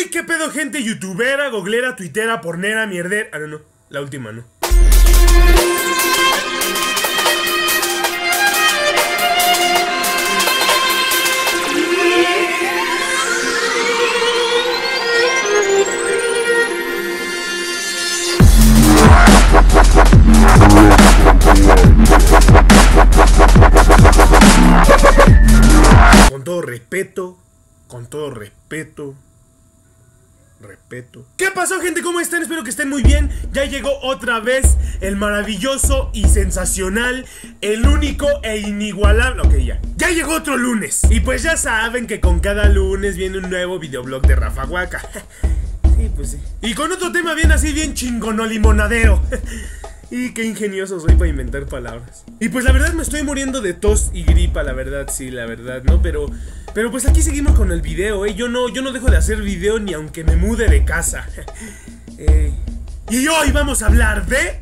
Hey, qué pedo, gente youtubera, goglera, tuitera, pornera, mierder. Ah, no, no. La última, no. Con todo respeto, con todo respeto, respeto. ¿Qué pasó, gente? ¿Cómo están? Espero que estén muy bien. Ya llegó otra vez el maravilloso y sensacional, el único e inigualable. Ok, ya. Ya llegó otro lunes. Y pues ya saben que con cada lunes viene un nuevo videoblog de Rafa Huaca. Sí, pues sí. Y con otro tema bien así, bien chingono limonadero. Y qué ingenioso soy para inventar palabras. Y pues la verdad me estoy muriendo de tos y gripa, la verdad, sí, la verdad, ¿no? Pero, pero pues aquí seguimos con el video, ¿eh? Yo no, yo no dejo de hacer video ni aunque me mude de casa. Eh, y hoy vamos a hablar de...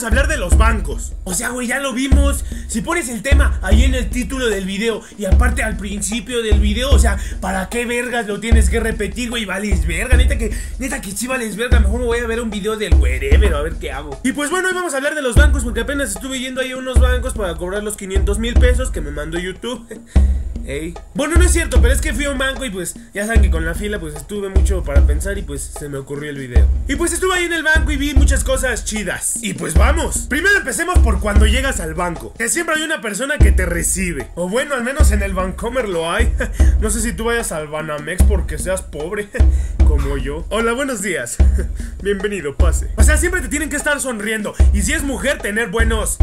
vamos a hablar de los bancos. O sea, güey, ya lo vimos. Si pones el tema ahí en el título del video Y aparte al principio del video O sea, ¿para qué vergas lo tienes que repetir, güey? Vales verga, neta que, neta que sí vales verga. Mejor me voy a ver un video del wherever, a ver qué hago. Y pues bueno, hoy vamos a hablar de los bancos Porque apenas estuve yendo ahí a unos bancos para cobrar los 500 mil pesos Que me mandó YouTube Ey. Bueno, no es cierto, pero es que fui a un banco y pues ya saben que con la fila pues estuve mucho para pensar y pues se me ocurrió el video. Y pues estuve ahí en el banco y vi muchas cosas chidas. Y pues vamos. Primero empecemos por cuando llegas al banco. Que siempre hay una persona que te recibe. O bueno, al menos en el Bancomer lo hay. no sé si tú vayas al Banamex porque seas pobre. Como yo. Hola, buenos días. Bienvenido, pase. O sea, siempre te tienen que estar sonriendo. Y si es mujer, tener buenos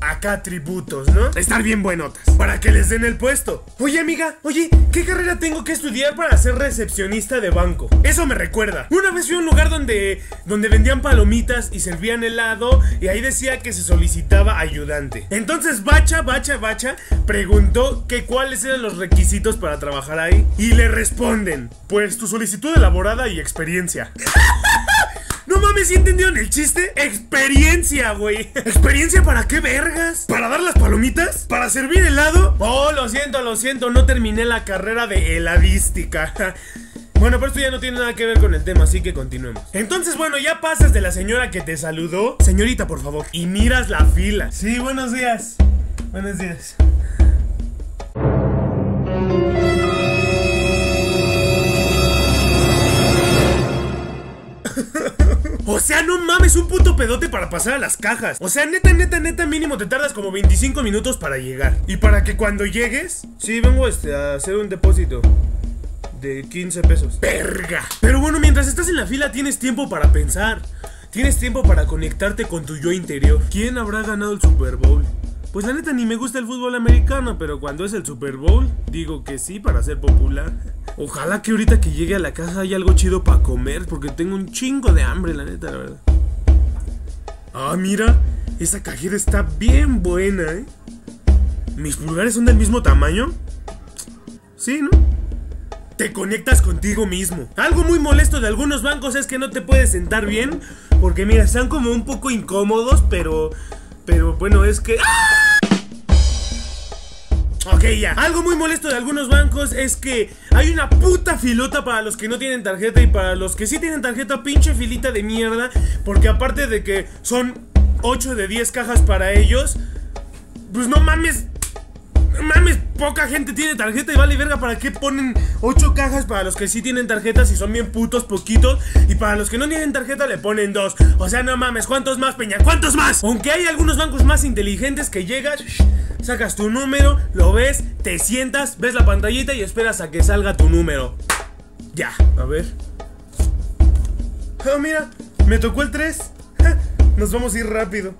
acá tributos, ¿no? Estar bien buenotas. Para que les den el puesto. Oye, amiga, oye, ¿qué carrera tengo que estudiar para ser recepcionista de banco? Eso me recuerda. Una vez fui a un lugar donde, donde vendían palomitas y servían helado y ahí decía que se solicitaba ayudante. Entonces, Bacha, Bacha, Bacha preguntó que cuáles eran los requisitos para trabajar ahí. Y le responden, pues tu solicitud elaborada y experiencia. No mames, ¿sí entendieron el chiste? Experiencia, güey. ¿Experiencia para qué vergas? ¿Para dar las palomitas? ¿Para servir helado? Oh, lo siento, lo siento, no terminé la carrera de heladística. Bueno, pero esto ya no tiene nada que ver con el tema, así que continuemos. Entonces, bueno, ya pasas de la señora que te saludó. Señorita, por favor. Y miras la fila. Sí, buenos días. Buenos días. O sea, no mames, un puto pedote para pasar a las cajas. O sea, neta, neta, neta, mínimo te tardas como 25 minutos para llegar. Y para que cuando llegues, sí, vengo este, a hacer un depósito de 15 pesos. ¡Verga! Pero bueno, mientras estás en la fila tienes tiempo para pensar. Tienes tiempo para conectarte con tu yo interior. ¿Quién habrá ganado el Super Bowl? Pues la neta ni me gusta el fútbol americano, pero cuando es el Super Bowl, digo que sí para ser popular. Ojalá que ahorita que llegue a la casa haya algo chido para comer, porque tengo un chingo de hambre, la neta, la verdad. Ah, mira, esa cajera está bien buena, ¿eh? ¿Mis pulgares son del mismo tamaño? Sí, ¿no? Te conectas contigo mismo. Algo muy molesto de algunos bancos es que no te puedes sentar bien, porque mira, están como un poco incómodos, pero... Pero bueno, es que... ¡Ah! Ok, ya. Algo muy molesto de algunos bancos es que hay una puta filota para los que no tienen tarjeta y para los que sí tienen tarjeta, pinche filita de mierda. Porque aparte de que son 8 de 10 cajas para ellos, pues no mames. Mames, poca gente tiene tarjeta y vale verga. ¿Para qué ponen 8 cajas para los que sí tienen tarjetas y son bien putos poquitos? Y para los que no tienen tarjeta le ponen 2. O sea, no mames, ¿cuántos más, Peña? ¿Cuántos más? Aunque hay algunos bancos más inteligentes que llegas sacas tu número, lo ves, te sientas, ves la pantallita y esperas a que salga tu número. Ya, a ver. Oh, mira, me tocó el 3. Nos vamos a ir rápido.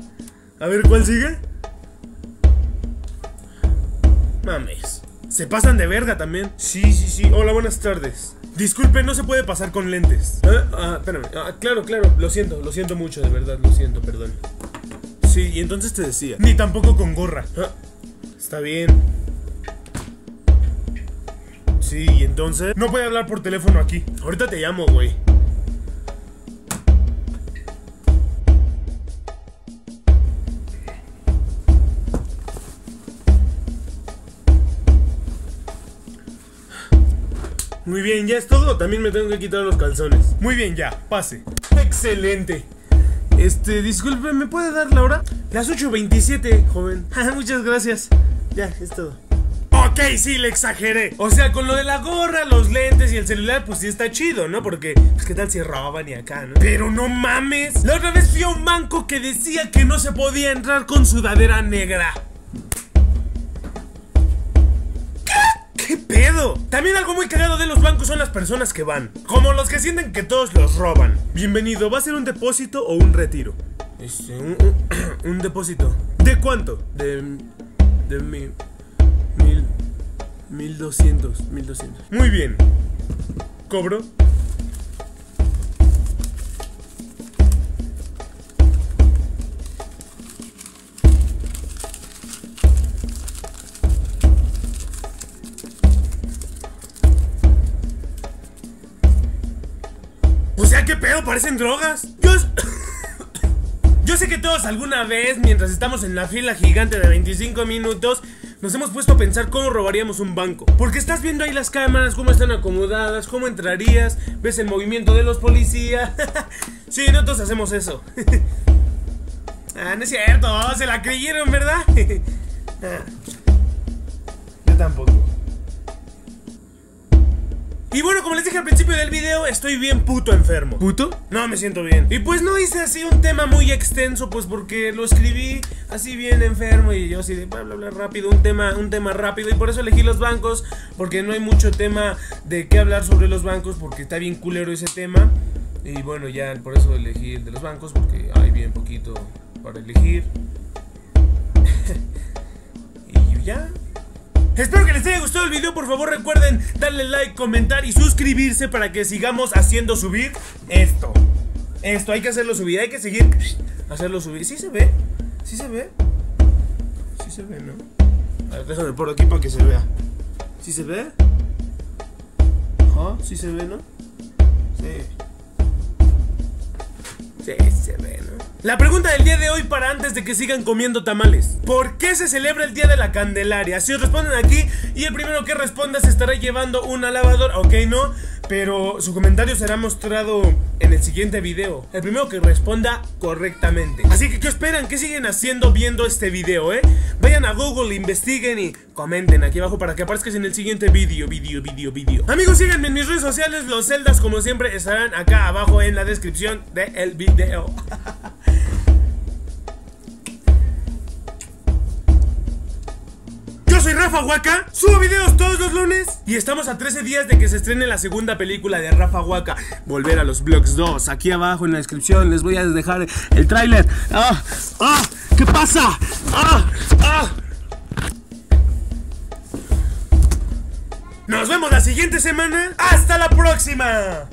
A ver, ¿cuál sigue? Mames. Se pasan de verga también. Sí, sí, sí. Hola, buenas tardes. Disculpe, no se puede pasar con lentes. Ah, ah espérame. Ah, claro, claro. Lo siento, lo siento mucho, de verdad. Lo siento, perdón. Sí, y entonces te decía. Ni tampoco con gorra. Ah, está bien. Sí, y entonces. No puede hablar por teléfono aquí. Ahorita te llamo, güey. Muy bien, ya es todo. También me tengo que quitar los calzones. Muy bien, ya, pase. Excelente. Este, disculpe, ¿me puede dar la hora? Las 8.27, joven. Muchas gracias. Ya, es todo. Ok, sí, le exageré. O sea, con lo de la gorra, los lentes y el celular, pues sí está chido, ¿no? Porque, pues, ¿qué tal si roban y acá, no? Pero no mames. La otra vez fui a un banco que decía que no se podía entrar con sudadera negra. ¿Qué pedo? También algo muy cagado de los bancos son las personas que van. Como los que sienten que todos los roban. Bienvenido, ¿va a ser un depósito o un retiro? Este, un, un- depósito. ¿De cuánto? De. de mi. mil. mil doscientos. Mil doscientos. Muy bien. ¿Cobro? Drogas. Yo. Yo sé que todos alguna vez, mientras estamos en la fila gigante de 25 minutos, nos hemos puesto a pensar cómo robaríamos un banco. Porque estás viendo ahí las cámaras, cómo están acomodadas, cómo entrarías, ves el movimiento de los policías. sí, no todos hacemos eso. ah, no es cierto, se la creyeron, ¿verdad? Ah. Yo tampoco. Y bueno, como les dije al principio del video, estoy bien puto enfermo. ¿Puto? No, me siento bien. Y pues no hice así un tema muy extenso, pues porque lo escribí así bien enfermo y yo así de bla bla bla rápido, un tema, un tema rápido. Y por eso elegí los bancos, porque no hay mucho tema de qué hablar sobre los bancos, porque está bien culero ese tema. Y bueno, ya por eso elegí el de los bancos, porque hay bien poquito para elegir. y ya. Espero que les haya gustado el video, por favor recuerden darle like, comentar y suscribirse para que sigamos haciendo subir esto. Esto, hay que hacerlo subir, hay que seguir hacerlo subir. ¿Sí se ve? ¿Sí se ve? Sí se ve, ¿no? A ver, déjame por aquí para que se vea. ¿Sí se ve? Ajá, sí se ve, ¿no? Sí. La pregunta del día de hoy para antes de que sigan comiendo tamales. ¿Por qué se celebra el Día de la Candelaria? Si os responden aquí y el primero que responda se estará llevando una lavadora, ok, no, pero su comentario será mostrado en el siguiente video. El primero que responda correctamente. Así que, ¿qué esperan? ¿Qué siguen haciendo viendo este video, eh? Vayan a Google, investiguen y comenten aquí abajo para que aparezcas en el siguiente video, video, video, video. Amigos, síganme en mis redes sociales. Los celdas, como siempre, estarán acá abajo en la descripción del video. Rafa Huaca, subo videos todos los lunes y estamos a 13 días de que se estrene la segunda película de Rafa Huaca, Volver a los Vlogs 2. Aquí abajo en la descripción les voy a dejar el tráiler. ¡Ah! ¡Ah! ¿Qué pasa? ¡Ah! ¡Ah! Nos vemos la siguiente semana. ¡Hasta la próxima!